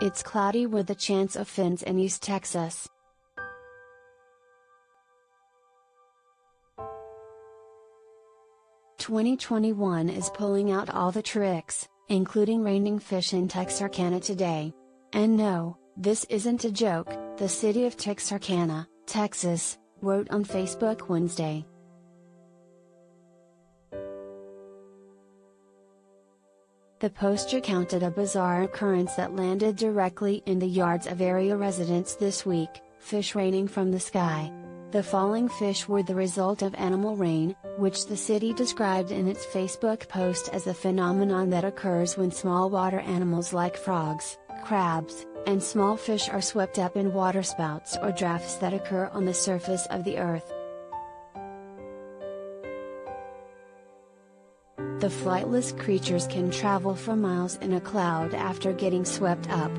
it's cloudy with a chance of fins in East Texas. Twenty twenty one is pulling out all the tricks, including raining fish in Texarkana today. And no, this isn't a joke, the city of Texarkana, Texas, wrote on Facebook Wednesday. The post recounted a bizarre occurrence that landed directly in the yards of area residents this week fish raining from the sky. The falling fish were the result of animal rain, which the city described in its Facebook post as a phenomenon that occurs when small water animals like frogs, crabs, and small fish are swept up in waterspouts or drafts that occur on the surface of the earth. The flightless creatures can travel for miles in a cloud after getting swept up.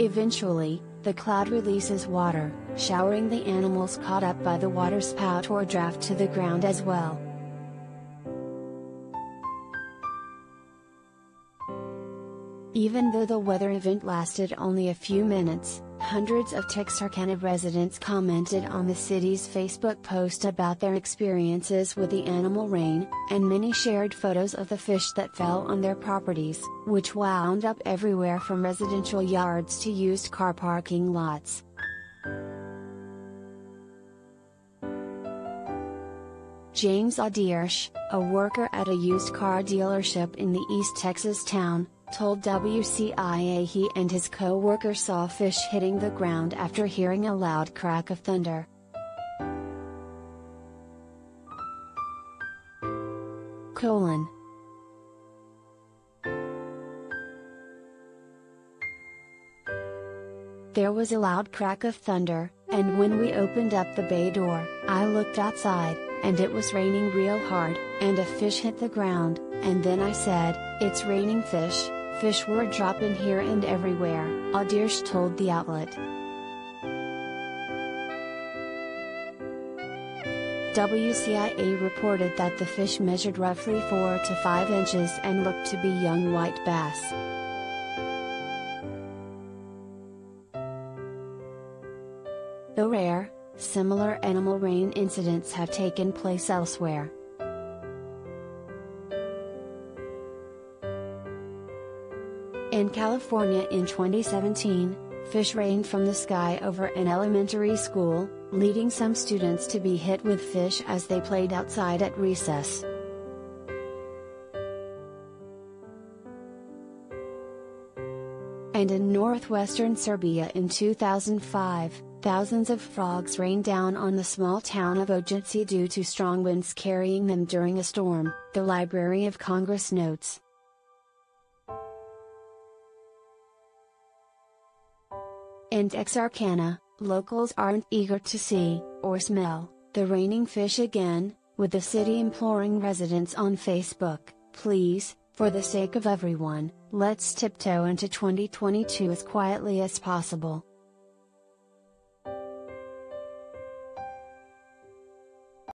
Eventually, the cloud releases water, showering the animals caught up by the waterspout or draft to the ground as well. Even though the weather event lasted only a few minutes, hundreds of Texarkana residents commented on the city's Facebook post about their experiences with the animal rain, and many shared photos of the fish that fell on their properties, which wound up everywhere from residential yards to used car parking lots. James Adirsch, a worker at a used car dealership in the East Texas town, told WCIA he and his co-worker saw fish hitting the ground after hearing a loud crack of thunder. Colon. There was a loud crack of thunder, and when we opened up the bay door, I looked outside, and it was raining real hard, and a fish hit the ground, and then I said, It's raining fish, Fish were dropping here and everywhere, Adirsch told the outlet. WCIA reported that the fish measured roughly 4 to 5 inches and looked to be young white bass. Though rare, similar animal rain incidents have taken place elsewhere. In California in 2017, fish rained from the sky over an elementary school, leading some students to be hit with fish as they played outside at recess. And in northwestern Serbia in 2005, thousands of frogs rained down on the small town of Ojnice due to strong winds carrying them during a storm, the Library of Congress notes. In Texarkana, locals aren't eager to see, or smell, the raining fish again, with the city imploring residents on Facebook, please, for the sake of everyone, let's tiptoe into 2022 as quietly as possible.